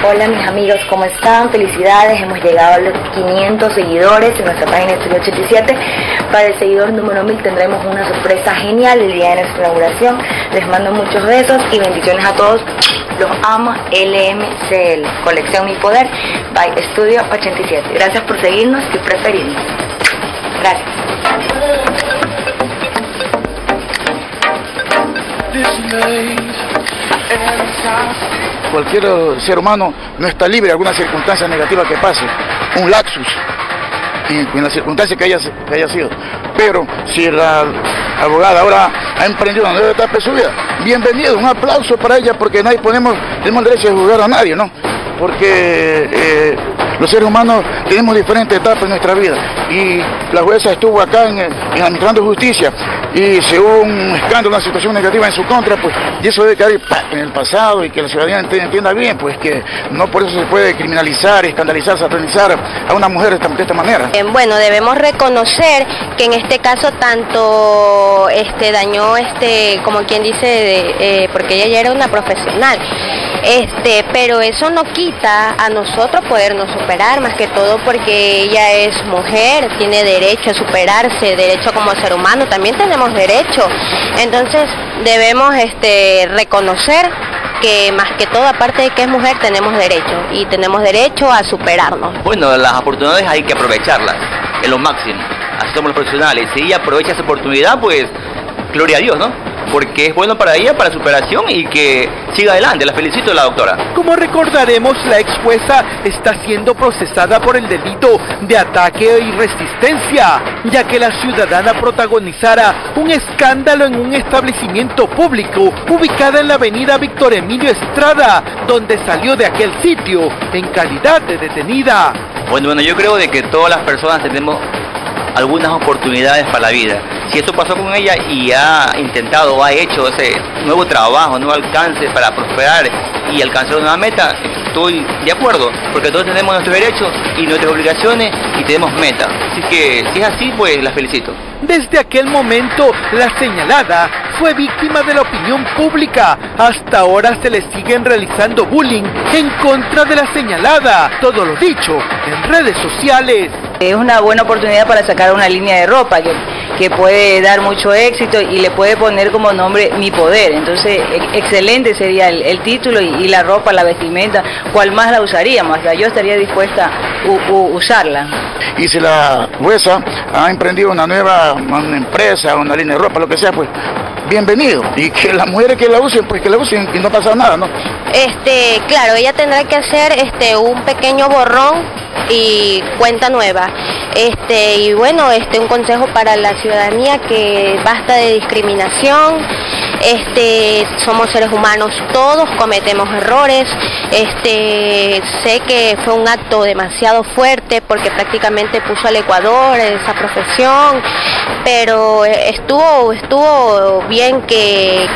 Hola mis amigos, ¿cómo están? Felicidades, hemos llegado a los 500 seguidores en nuestra página Estudio 87. Para el seguidor número 1000 tendremos una sorpresa genial el día de nuestra inauguración. Les mando muchos besos y bendiciones a todos. Los amo, LMCL, Colección Mi Poder, by Estudio 87. Gracias por seguirnos y preferirnos. Gracias. Cualquier ser humano no está libre de alguna circunstancia negativa que pase, un lapsus, en, la circunstancia que haya, haya sido. Pero si la abogada ahora ha emprendido una nueva etapa de su vida, bienvenido, un aplauso para ella porque nadie ponemos, tenemos derecho de juzgar a nadie, ¿no? Porque eh, los seres humanos tenemos diferentes etapas en nuestra vida. Y la jueza estuvo acá en, en administrando justicia. Y si hubo un escándalo, una situación negativa en su contra, pues, y eso debe quedar en el pasado y que la ciudadanía entienda bien, pues que no por eso se puede criminalizar, escandalizar, satanizar a una mujer de esta, manera. Eh, bueno, debemos reconocer que en este caso tanto este dañó, este, como quien dice, eh, porque ella ya era una profesional, este, pero eso no quita a nosotros podernos superar, más que todo porque ella es mujer, tiene derecho a superarse, derecho como ser humano, también tenemos derecho. Entonces debemos este, reconocer que más que todo, aparte de que es mujer, tenemos derecho y tenemos derecho a superarnos. Bueno, las oportunidades hay que aprovecharlas en lo máximo. Así somos los profesionales. Si ella aprovecha esa oportunidad, pues gloria a Dios, ¿no? Porque es bueno para ella, para superación y que siga adelante. La felicito la doctora. Como recordaremos, la ex jueza está siendo procesada por el delito de ataque y resistencia, ya que la ciudadana protagonizara un escándalo en un establecimiento público ubicada en la avenida Víctor Emilio Estrada, donde salió de aquel sitio en calidad de detenida. Bueno, bueno, yo creo de que todas las personas tenemos algunas oportunidades para la vida. Si esto pasó con ella y ha intentado ha hecho ese nuevo trabajo, nuevo alcance para prosperar y alcanzar una meta, estoy de acuerdo, porque todos tenemos nuestros derechos y nuestras obligaciones y tenemos metas. Así que si es así, pues la felicito. Desde aquel momento, la señalada fue víctima de la opinión pública. Hasta ahora se le siguen realizando bullying en contra de la señalada. Todo lo dicho en redes sociales. Es una buena oportunidad para sacar una línea de ropa que, que puede dar mucho éxito y le puede poner como nombre Mi Poder. Entonces, excelente sería el, título y, la ropa, la vestimenta, cual más la usaríamos. yo estaría dispuesta a usarla. Y si la jueza ha emprendido una nueva empresa, una línea de ropa, lo que sea, pues bienvenido. Y que las mujeres que la usen, pues que la usen y no pasa nada, ¿no? Este, claro, ella tendrá que hacer este un pequeño borrón y cuenta nueva. Este, y bueno, este un consejo para la ciudadanía que basta de discriminación, este, somos seres humanos todos, cometemos errores, este, sé que fue un acto demasiado fuerte porque prácticamente puso al Ecuador en esa profesión, pero estuvo, estuvo bien que,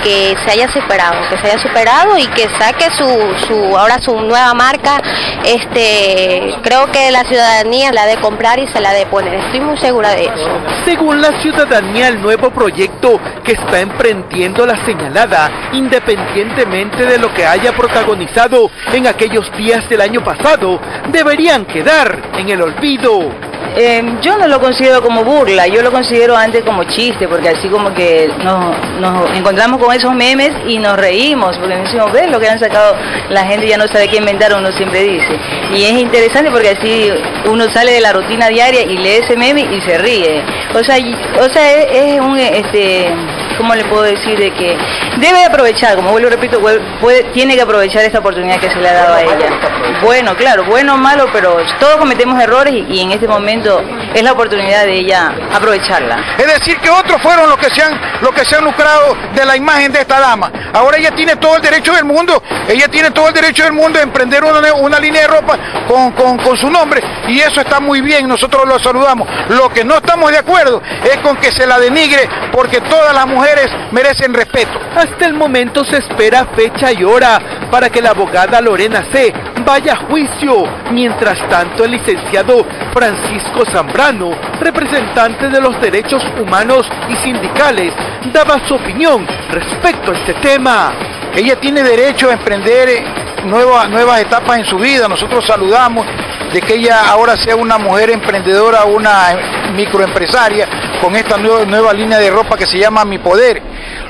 se haya superado, que se haya superado y que saque su, su ahora su nueva marca, este, creo que la ciudadanía la de comprar y se la de poner, estoy muy segura de eso. Según la ciudadanía, el nuevo proyecto que está emprendiendo la señalada, independientemente de lo que haya protagonizado en aquellos días del año pasado, deberían quedar en el olvido. Em, yo no lo considero como burla, yo lo considero antes como chiste, porque así como que nos, encontramos con esos memes y nos reímos, porque decimos, ves lo que han sacado, la gente ya no sabe qué inventar, uno siempre dice. Y es interesante porque así uno sale de la rutina diaria y lee ese meme y se ríe. O sea, o sea es, un, este, ¿cómo le puedo decir? De que debe aprovechar, como vuelvo repito, puede, tiene que aprovechar esta oportunidad que se le ha dado a ella. Bueno, claro, bueno o malo, pero todos cometemos errores y en este momento es la oportunidad de ella aprovecharla. Es decir, que otros fueron los que se han, los que se han lucrado de la imagen de esta dama. Ahora ella tiene todo el derecho del mundo, ella tiene todo el derecho del mundo de emprender una, línea de ropa con, con su nombre y eso está muy bien, nosotros lo saludamos. Lo que no estamos de acuerdo es con que se la denigre porque todas las mujeres merecen respeto. Hasta el momento se espera fecha y hora para que la abogada Lorena C. vaya a juicio. Mientras tanto, el licenciado Francisco Zambrano, representante de los derechos humanos y sindicales, daba su opinión respecto a este tema. Ella tiene derecho a emprender nuevas, nuevas etapas en su vida. Nosotros saludamos de que ella ahora sea una mujer emprendedora, una microempresaria, con esta nueva, línea de ropa que se llama Mi Poder.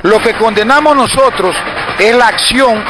Lo que condenamos nosotros es la acción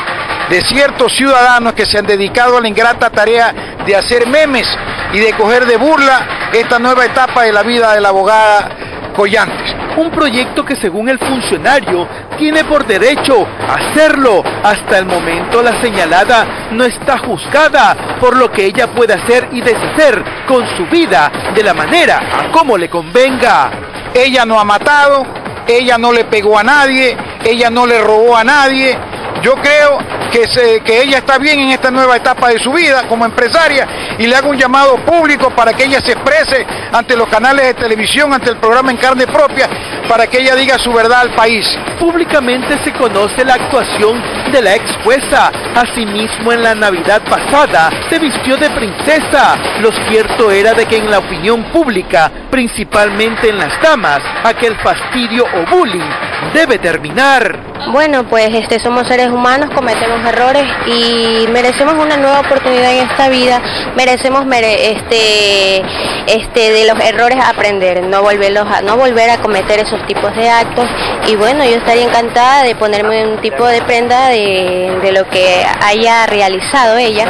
de ciertos ciudadanos que se han dedicado a la ingrata tarea de hacer memes y de coger de burla esta nueva etapa de la vida de la abogada Collantes. Un proyecto que según el funcionario tiene por derecho hacerlo. Hasta el momento la señalada no está juzgada, por lo que ella puede hacer y deshacer con su vida de la manera a como le convenga. Ella no ha matado, ella no le pegó a nadie, ella no le robó a nadie. Yo creo que, que ella está bien en esta nueva etapa de su vida como empresaria y le hago un llamado público para que ella se exprese ante los canales de televisión, ante el programa en carne propia, para que ella diga su verdad al país. Públicamente se conoce la actuación de la ex jueza. Asimismo, en la Navidad pasada se vistió de princesa. Lo cierto era de que en la opinión pública, principalmente en las damas, aquel fastidio o bullying debe terminar. Bueno, pues este somos seres humanos, cometemos errores y merecemos una nueva oportunidad en esta vida. Merecemos mere este este de los errores aprender, no volverlos a no volver a cometer esos tipos de actos y bueno, yo estaría encantada de ponerme un tipo de prenda de, de lo que haya realizado ella,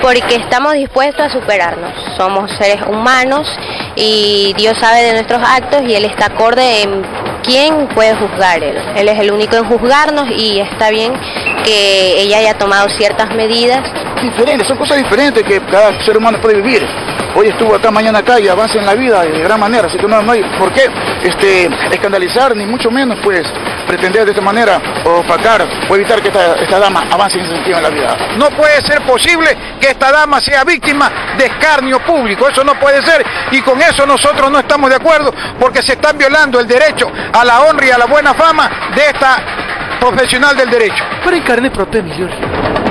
porque estamos dispuestos a superarnos. Somos seres humanos y Dios sabe de nuestros actos y él está acorde en ¿quién puede juzgar él? Él es el único en juzgarnos y está bien que ella haya tomado ciertas medidas. Diferentes, son cosas diferentes que cada ser humano puede vivir. Hoy estuvo acá, mañana acá y avanza en la vida de gran manera, así que no, no hay por qué este, escandalizar, ni mucho menos pues pretender de esta manera opacar o evitar que esta, esta dama avance en sentido en la vida. No puede ser posible que esta dama sea víctima de escarnio público, eso no puede ser y con eso nosotros no estamos de acuerdo porque se están violando el derecho a la honra y a la buena fama de esta profesional del derecho. Para carne propia, Emilio.